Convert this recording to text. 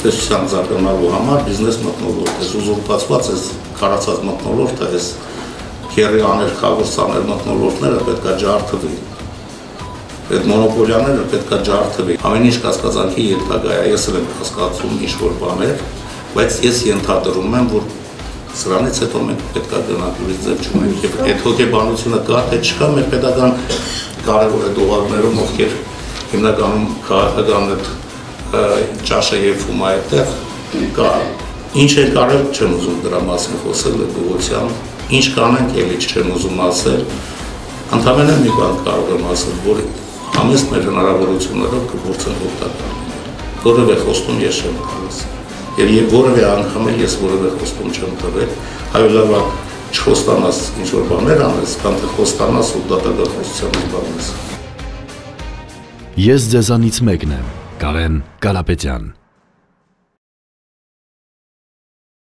տնտեսության զարգանալու համար բիզնես մտնոլորտ է, ուզուրպացված է կարացած մտնոլորտը, այս քերի աներ, խաղորսաներ մտնոլորտները պետք է ջարդվի։ Այդ մոնոպոլիաները պետք է ջարդվի։ Ամեն ինչ կասկածանքի ենթակա է, ես եմ կասկածում ինչ-որ բաներ, բայց ես ենթադրում եմ, որ սրանից հետո մենք պետք է գնանք ուրիշ ձև չունենք եւ այդ հոգեբանությունը կա թե չկա մեր pedagogan կարևոր է դողալներում ովքեր հիմնականում քաղաքական այդ ճաշը եփում այդտեղ կա ինչ է կարել չեմ ուզում դրա մասին խոսել դողոցյան ինչ կանենք էլի չեմ ուզում ասել ընդհանրապես մի բան կարող եմ ասել որ համեստ մեր հնարավորություններով կփորձենք օգտակար լինել որևէ խոստում ես չեմ տալիս եւ եւ որևէ անգամ ես որևէ խոստում չեմ տվել այո լավ չխոստանաս ինչ որ բաներ անես կամ թե խոստանաս ու դատագործության զբաղվես Ես ձեզանից մեկն եմ Karen Galabetian.